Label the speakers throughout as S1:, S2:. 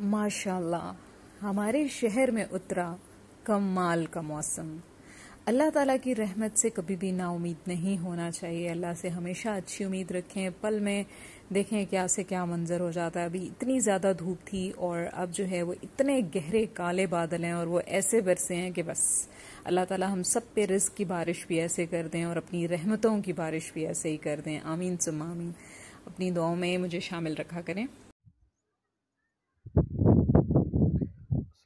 S1: माशाल्लाह, हमारे शहर में उतरा, कमाल का मौसम। अल्लाह ताला की रहमत से कभी भी ना उम्मीद नहीं होना चाहिए। अल्लाह से हमेशा अच्छी उम्मीद रखें, पल में देखें क्या से क्या मंजर हो जाता है। अभी इतनी ज़्यादा धूप थी और अब जो है वो इतने गहरे काले बादल हैं और वो ऐसे बरसे हैं कि बस। अल्लाह ताला हम सब पे रिस्क की बारिश भी ऐसे कर दें और अपनी रहमतों की बारिश भी ऐसे ही कर दें। आमीन सुम आमीन। अपनी दुआओं में मुझे शामिल रखा करें।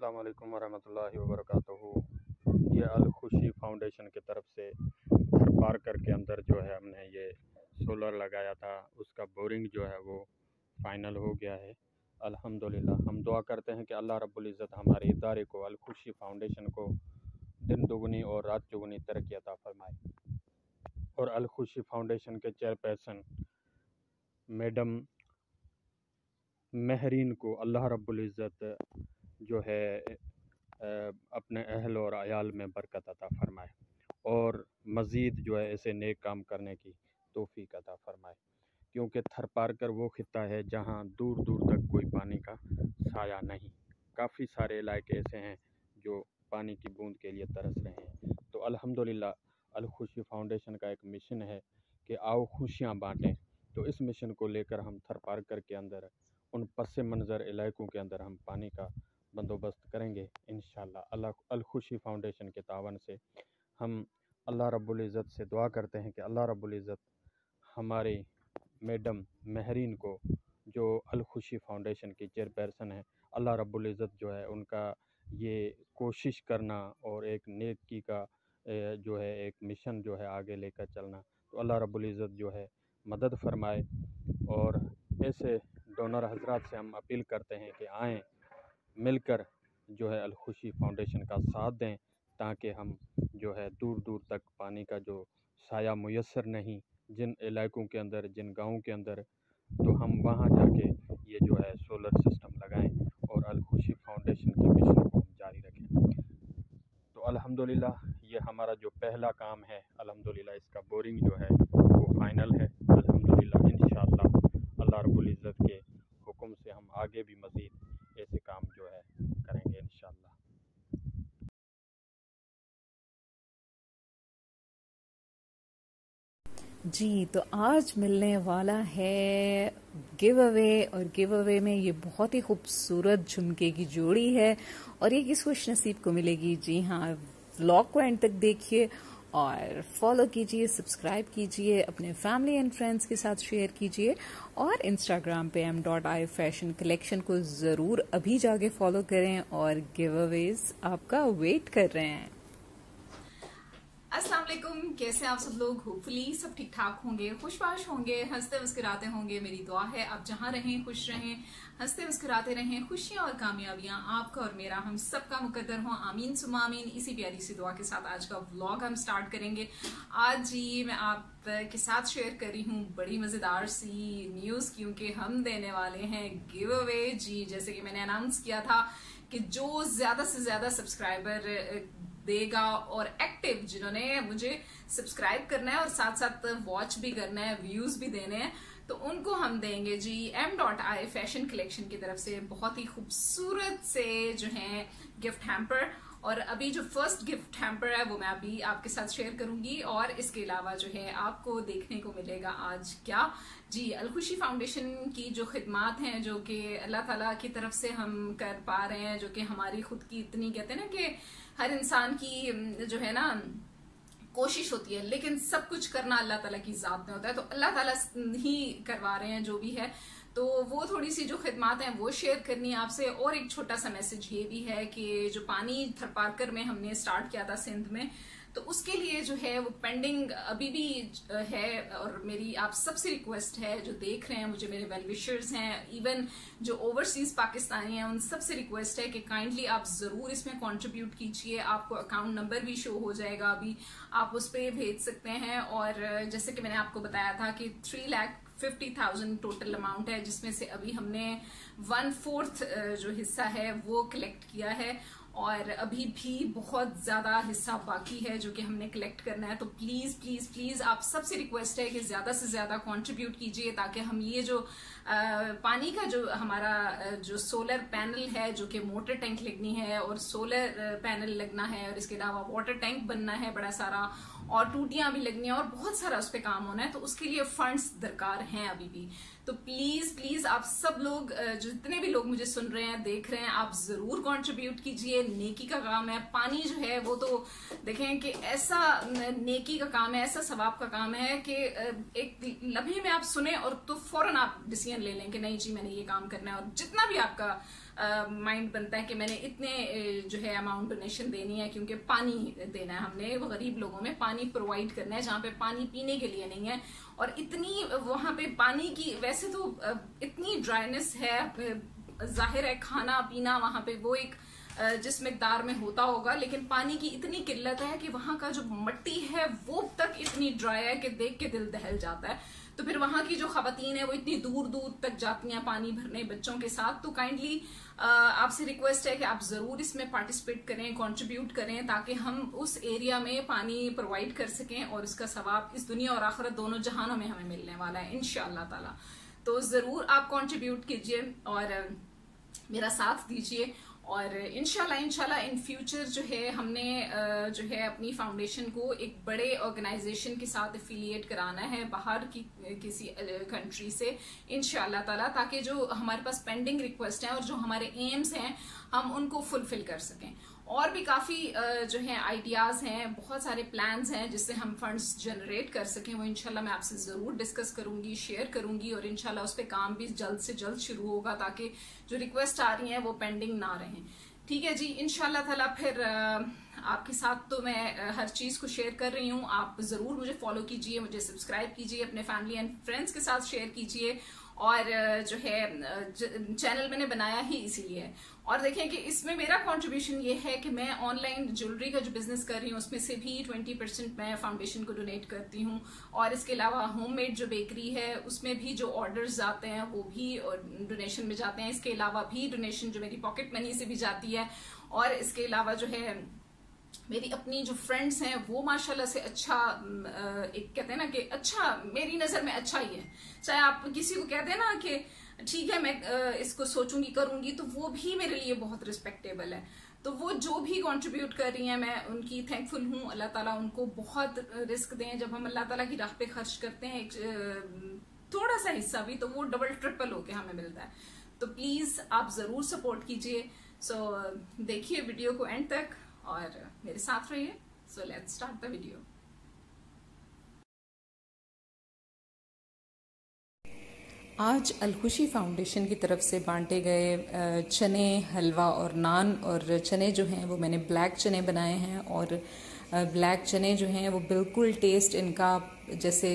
S2: अल्लाम वरहमतुल्लाहि वबरकातुहू ये अल खुशी फाउंडेशन की तरफ़ से घर पार्कर के अंदर जो है हमने ये सोलर लगाया था, उसका बोरिंग जो है वो फ़ाइनल हो गया है। अल्हम्दुलिल्लाह, हम दुआ करते हैं कि अल्लाह रब्बुल इज़्ज़त हमारे इदारे को अलखुशी फाउंडेशन को दिन दुगनी और रात चुगनी तरक्की अता फरमाए। और अलखुशी फाउंडेशन के चेयरपर्सन मैडम महरीन को अल्लाह रब्बुल इज़्ज़त जो है अपने अहल और आयाल में बरकत अता फ़रमाए और मज़ीद जो है ऐसे नेक काम करने की तोफ़ी अता फ़रमाए। क्योंकि थर पार कर वो ख़त्ता है जहाँ दूर दूर तक कोई पानी का साया नहीं। काफ़ी सारे इलाके ऐसे हैं जो पानी की बूंद के लिए तरस रहे हैं। तो अल्हम्दुलिल्लाह, अल खुशी फाउंडेशन का एक मिशन है कि आओ खुशियाँ बाँटें। तो इस मिशन को लेकर हम थर पार कर के अंदर, उन पस मंज़र इलाकों के अंदर हम पानी का बंदोबस्त करेंगे इन अल्लाह अलखुशी फ़ाउंडेशन के तावन से हम अल्लाह रब्बुल से दुआ करते हैं कि अल्लाह रब्बुल हमारे मैडम महरीन को, जो अलखुशी फ़ाउंडेशन की चेयरपर्सन है, अल्लाह रब्बुल जो है उनका ये कोशिश करना और एक नेकी का जो है एक मिशन जो है आगे लेकर चलना तो अल्लाह रब्बुल जो है मदद फरमाए। और ऐसे डोनर हजरात से हम अपील करते हैं कि आएँ मिलकर जो है अलखुशी फाउंडेशन का साथ दें, ताकि हम जो है दूर दूर तक पानी का जो साया मैसर नहीं, जिन इलाकों के अंदर, जिन गाँव के अंदर तो हम वहाँ जाके ये जो है सोलर सिस्टम लगाएँ और अलखुशी फाउंडेशन के मिशन को हम जारी रखें। तो अल्हम्दुलिल्लाह, ये हमारा जो पहला काम है, अल्हम्दुलिल्लाह इसका बोरिंग जो है, वो फाइनल है। अल्हम्दुलिल्लाह इन अल्लाह रब्बुल इज़्ज़त के हुक्म से हम आगे भी मज़ीद ऐसे काम जो है करेंगे इन
S1: जी तो आज मिलने वाला है गिव अवे और गिव अवे में ये बहुत ही खूबसूरत झुमके की जोड़ी है और ये किस खुश नसीब को मिलेगी? जी हाँ व्लॉग को एंड तक देखिए और फॉलो कीजिए सब्सक्राइब कीजिए, अपने फैमिली एंड फ्रेंड्स के साथ शेयर कीजिए और इंस्टाग्राम पे M dot I fashion collection को ज़रूर अभी जाके फॉलो करें और गिव अवेज आपका वेट कर रहे हैं।
S3: अस्सलाम वालेकुम कैसे आप सब लोग? होपफुली सब ठीक ठाक होंगे, खुशबाश होंगे, हँसते मुस्कुराते होंगे, मेरी दुआ है, आप जहाँ रहें, खुश रहें, हँसते मुस्कुराते रहें, खुशियाँ और कामयाबियाँ आपका और मेरा, हम सबका मुकद्दर हो, आमीन सुमामीन इसी प्यारी सी दुआ के साथ आज का व्लॉग हम स्टार्ट करेंगे। आज ये मैं आप के साथ शेयर कर रही हूँ बड़ी मज़ेदार सी न्यूज़ क्योंकि हम देने वाले हैं गिव अवे जी, जैसे कि मैंने अनाउंस किया था कि जो ज़्यादा से ज़्यादा सब्सक्राइबर देगा और एक्टिव जिन्होंने मुझे सब्सक्राइब करना है और साथ साथ वॉच भी करना है व्यूज़ भी देने हैं तो उनको हम देंगे जी M dot I fashion collection की तरफ़ से। बहुत ही खूबसूरत से जो है गिफ्ट हैम्पर और अभी जो फ़र्स्ट गिफ्ट हैम्पर है, वो मैं अभी आपके साथ शेयर करूँगी और इसके अलावा जो है आपको देखने को मिलेगा आज क्या जी, अलखुशी फाउंडेशन की जो खिदमात हैं, जो कि अल्लाह ताला की तरफ़ से हम कर पा रहे हैं, जो कि हमारी खुद की इतनी, कहते हैं ना कि हर इंसान की जो है ना, कोशिश होती है, लेकिन सब कुछ करना अल्लाह ताला की जात में होता है। तो अल्लाह ताला ही करवा रहे हैं जो भी है। तो वो थोड़ी सी जो खिदमात हैं, वो शेयर करनी है आपसे। और एक छोटा सा मैसेज ये भी है कि जो पानी थरपारकर में हमने स्टार्ट किया था सिंध में तो उसके लिए जो है वो पेंडिंग अभी भी है और मेरी आप सबसे रिक्वेस्ट है, जो देख रहे हैं, मुझे मेरे वेल विशर्स हैं इवन जो ओवरसीज पाकिस्तानी हैं, उन सबसे रिक्वेस्ट है कि काइंडली आप ज़रूर इसमें कंट्रीब्यूट कीजिए। आपको अकाउंट नंबर भी शो हो जाएगा अभी। आप उस पर भेज सकते हैं और, जैसे कि मैंने आपको बताया था कि three lakh fifty thousand total amount है, जिसमें से अभी हमने वन फोर्थ जो हिस्सा है वो कलेक्ट किया है। और अभी भी बहुत ज़्यादा हिस्सा बाकी है जो कि हमने कलेक्ट करना है। तो प्लीज़ प्लीज़ प्लीज़ आप सबसे रिक्वेस्ट है कि ज़्यादा से ज़्यादा कंट्रीब्यूट कीजिए ताकि हम ये जो आ, पानी का जो हमारा जो सोलर पैनल है जो कि मोटर टैंक लगनी है और सोलर पैनल लगना है और इसके अलावा वाटर टैंक बनना है बड़ा सारा और टूटियाँ भी लगनी है और बहुत सारा उस पर काम होना है तो उसके लिए फंड्स दरकार हैं अभी भी। तो प्लीज़ प्लीज़ आप सब लोग जितने भी लोग मुझे सुन रहे हैं, देख रहे हैं, आप ज़रूर कंट्रीब्यूट कीजिए। नेकी का काम है, पानी जो है वो तो देखें कि ऐसा नेकी का काम है, ऐसा सवाब का काम है कि एक लम्हे में आप सुने और तो फ़ौरन आप डिसीज़न ले लें कि नहीं जी, मैंने ये काम करना है और जितना भी आपका माइंड बनता है कि मैंने इतने जो है अमाउंट डोनेशन देनी है क्योंकि पानी देना है हमने गरीब लोगों में पानी प्रोवाइड करना है जहाँ पे पानी पीने के लिए नहीं है। और इतनी, वहाँ पे पानी की, वैसे तो इतनी ड्राइनेस है ज़ाहिर है खाना पीना वहाँ पे वो एक जिस मकदार में होता होगा, लेकिन पानी की इतनी किल्लत है कि वहाँ का जो मट्टी है वो तक इतनी ड्राई है कि देख के दिल दहल जाता है। तो फिर वहाँ की जो खातन है वो इतनी दूर दूर तक जाती हैं पानी भरने बच्चों के साथ। तो काइंडली आपसे रिक्वेस्ट है कि आप ज़रूर इसमें पार्टिसिपेट करें कंट्रीब्यूट करें ताकि हम उस एरिया में पानी प्रोवाइड कर सकें और इसका सवाब इस दुनिया और आखिरत दोनों जहानों में हमें मिलने वाला है इनशाला ताला। तो ज़रूर आप कंट्रीब्यूट कीजिए और मेरा साथ दीजिए और इनशाला इनशाला इन फ्यूचर जो है, हमने जो है अपनी फाउंडेशन को एक बड़े ऑर्गेनाइजेशन के साथ एफिलिएट कराना है बाहर की, किसी कंट्री से इनशाला ताला, ताकि जो हमारे पास पेंडिंग रिक्वेस्ट हैं और जो हमारे एम्स हैं, हम उनको फुलफिल कर सकें। और भी काफ़ी जो है आइडियाज़ हैं, बहुत सारे प्लान्स हैं जिससे हम फंड्स जनरेट कर सकें। वो इनशाला मैं आपसे ज़रूर डिस्कस करूँगी शेयर करूँगी और इनशाला उस पर काम भी जल्द से जल्द शुरू होगा ताकि जो रिक्वेस्ट आ रही हैं वो पेंडिंग ना रहें। ठीक है जी इनशाला तला फिर आपके साथ तो मैं हर चीज़ को शेयर कर रही हूँ। आप ज़रूर मुझे फॉलो कीजिए, मुझे सब्सक्राइब कीजिए, अपने फैमिली एंड फ्रेंड्स के साथ शेयर कीजिए। और जो है चैनल मैंने बनाया ही इसीलिए। और देखें कि इसमें मेरा कंट्रीब्यूशन ये है कि मैं ऑनलाइन ज्वेलरी का जो बिज़नेस कर रही हूँ, उसमें से भी 20 परसेंट मैं फाउंडेशन को डोनेट करती हूँ। और इसके अलावा होममेड जो बेकरी है, उसमें भी जो ऑर्डर्स आते हैं, वो भी डोनेशन में जाते हैं। इसके अलावा भी डोनेशन जो मेरी पॉकेट मनी से भी जाती है। और इसके अलावा जो है मेरी अपनी जो फ्रेंड्स हैं, वो माशाल्लाह से अच्छा एक कहते हैं ना कि अच्छा मेरी नज़र में अच्छा ही है। चाहे आप किसी को कहते हैं ना कि, ठीक है, मैं इसको सोचूँगी, करूँगी तो वो भी मेरे लिए बहुत रिस्पेक्टेबल है। तो वो जो भी कंट्रीब्यूट कर रही हैं, मैं उनकी थैंकफुल हूँ। अल्लाह ताला उनको बहुत रिस्क दें। जब हम अल्लाह ताला की राह पे खर्च करते हैं, एक थोड़ा सा हिस्सा भी तो वो डबल ट्रिपल होके हमें मिलता है। तो प्लीज़ आप ज़रूर सपोर्ट कीजिए। सो देखिए वीडियो को एंड तक। और मेरे साथ रहिए। So let's start the video
S1: आज अलखुशी फाउंडेशन की तरफ़ से बांटे गए चने, हलवा और नान और चने जो हैं वो मैंने ब्लैक चने बनाए हैं और ब्लैक चने जो हैं वो बिल्कुल टेस्ट इनका जैसे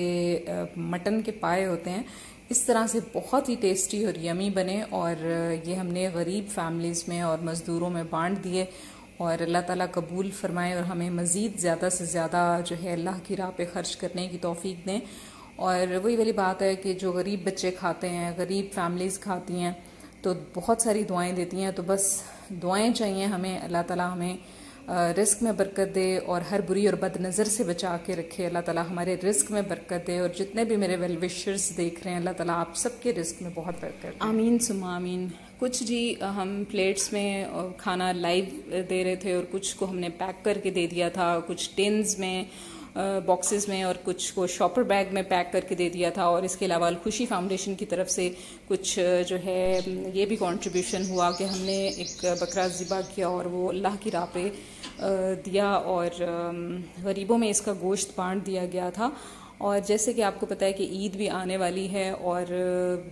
S1: मटन के पाए होते हैं। इस तरह से बहुत ही टेस्टी और यमी बने और ये हमने गरीब फैमिलीज़ में और मज़दूरों में बांट दिए और अल्लाह ताला कबूल फरमाए और हमें मज़ीद ज़्यादा से ज़्यादा जो है अल्लाह की राह पे ख़र्च करने की तोफ़ी दें। और वही वाली बात है कि जो गरीब बच्चे खाते हैं, गरीब फैमिलीज़ खाती हैं तो बहुत सारी दुआएँ देती हैं तो बस दुआएँ चाहिए हमें। अल्लाह ताला हमें रिस्क में बरकत दे और हर बुरी और बद नज़र से बचा के रखे। अल्लाह ताला हमारे रिस्क में बरकत दे और जितने भी मेरे वेलविशर्स देख रहे हैं, अल्लाह ताला आप सबके रिस्क में बहुत बरकत आमीन सुमा आमीन। कुछ जी हम प्लेट्स में खाना लाइव दे रहे थे और कुछ को हमने पैक करके दे दिया था, कुछ टिन्स में बॉक्सेस में और कुछ को शॉपर बैग में पैक करके दे दिया था और इसके अलावा खुशी फाउंडेशन की तरफ़ से कुछ जो है, ये भी कंट्रीब्यूशन हुआ कि हमने एक बकरा ज़िबा किया और वो अल्लाह की राह पे दिया और गरीबों में इसका गोश्त बांट दिया गया था। और जैसे कि आपको पता है कि ईद भी आने वाली है और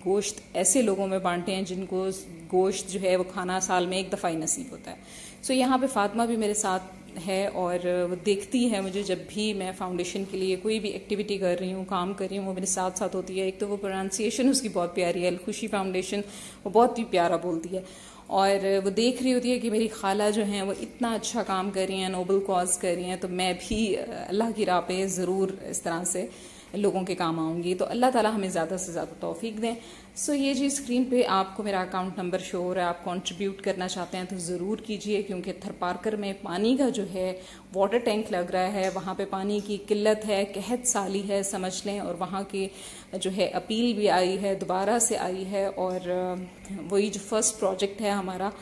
S1: गोश्त ऐसे लोगों में बांटे हैं जिनको गोश्त जो है वो खाना साल में एक दफ़ा ही नसीब होता है। सो यहाँ पे फातिमा भी मेरे साथ है और वो देखती है मुझे जब भी मैं फाउंडेशन के लिए कोई भी एक्टिविटी कर रही हूँ, काम कर रही हूँ, वो मेरे साथ साथ होती है। एक तो वो प्रोनाउंसिएशन उसकी बहुत प्यारी है, खुशी फाउंडेशन वो बहुत ही प्यारा बोलती है। और वो देख रही होती है कि मेरी खाला जो हैं वो इतना अच्छा काम कर रही हैं, नोबल कॉज कर रही हैं तो मैं भी अल्लाह की राह पे ज़रूर इस तरह से लोगों के काम आऊँगी। तो अल्लाह ताला हमें ज़्यादा से ज़्यादा तौफीक दें।
S3: सो ये जी स्क्रीन पे आपको मेरा अकाउंट नंबर शो हो रहा है, आप कंट्रीब्यूट करना चाहते हैं तो ज़रूर कीजिए, क्योंकि थरपारकर में पानी का जो है वाटर टैंक लग रहा है, वहाँ पे पानी की किल्लत है, कहत साली है, समझ लें, और वहाँ की जो है, अपील भी आई है, दोबारा से आई है, और वही जो फ़र्स्ट प्रोजेक्ट है हमारा,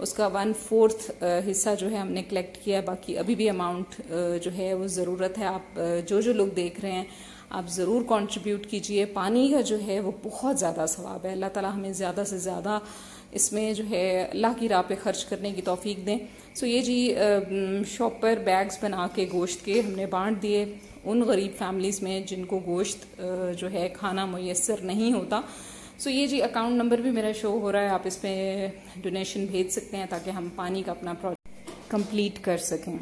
S3: उसका वन फोर्थ हिस्सा जो है हमने कलेक्ट किया है, बाकी अभी भी अमाउंट जो है, वो ज़रूरत है। आप जो जो लोग देख रहे हैं आप ज़रूर कंट्रीब्यूट कीजिए। पानी का जो है, वो बहुत ज़्यादा सवाब है। अल्लाह ताला हमें ज़्यादा से ज़्यादा इसमें जो है, अल्लाह की राह पे खर्च करने की तौफीक दें। सो ये जी शॉप पर बैग्स बना के गोश्त के हमने बांट दिए। उन गरीब फैमिलीज़ में जिनको गोश्त जो है, खाना मैसर नहीं होता। सो ये जी अकाउंट नंबर भी मेरा शो हो रहा है। आप इस पर डोनेशन भेज सकते हैं ताकि हम पानी का अपना प्रोजेक्ट कंप्लीट कर सकें।